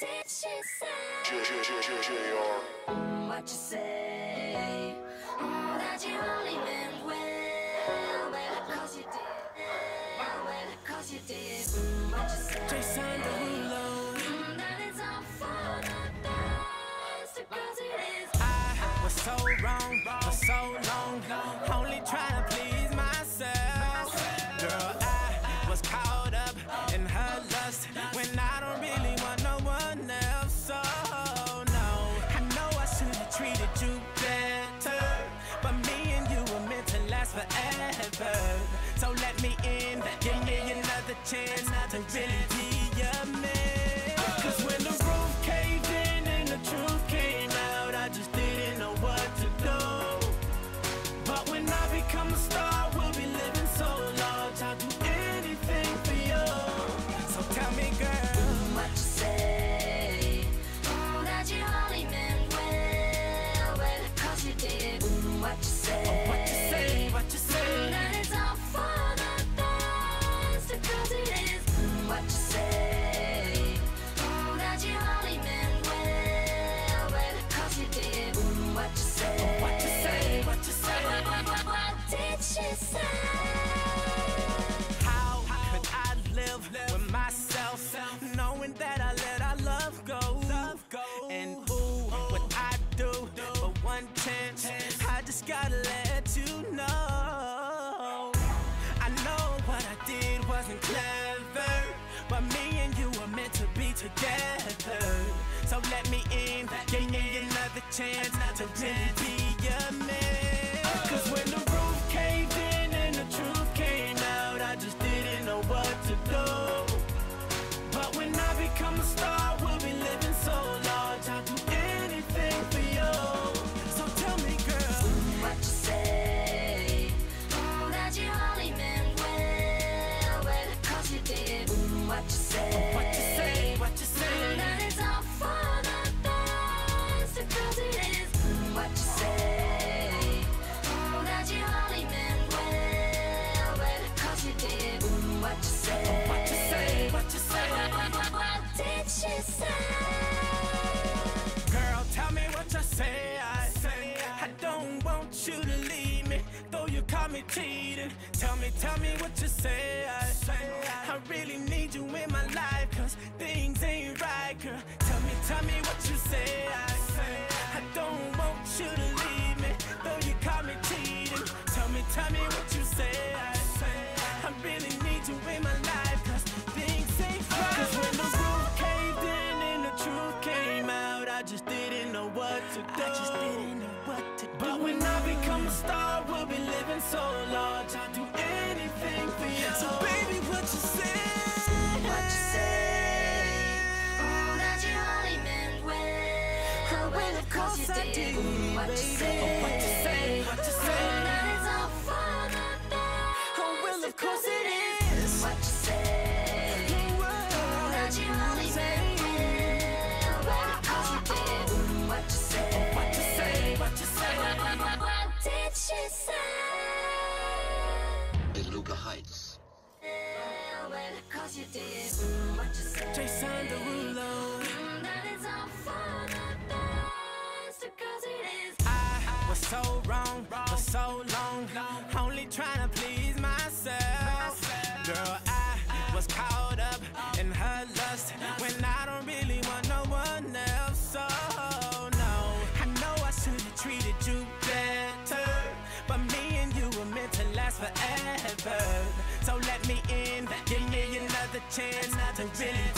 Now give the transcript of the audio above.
did she say? What you say? Oh, that you only meant well, well, cause you did. Well, cause you did. What you say? Jason Derulo. Mm, that it's all for the best, because it is. I was so wrong for so long, only trying in, give me another chance to really chance not to really Tell me, tell me what you say. I I really need you in my life, cause things ain't right, girl. Tell me, tell me what you say. I I don't want you to leave me, though you caught me cheating. Tell me, tell me what you say. I I really need you in my life, cause things ain't right. Cause when the roof caved in and the truth came out, I just didn't know what to do. I just didn't know what to do. But when I become a star, we'll be living so large. Well. Oh, well, of course you I did. did, What you say? Oh, what you say? What you say? Oh, that it's all for the best. Oh, well, of course it is. What you say? Oh, that you only meant well. Well, of course you did. What you say? What you say? What you say? Oh, what, what, what, what did she say? Beluga Heights. Well, of course you did. What you say? Jason Derulo. Was so wrong for so long, only trying to please myself. Girl, I was caught up in her lust when I don't really want no one else. So no, I know I should have treated you better, but me and you were meant to last forever. So let me in, give me another chance to really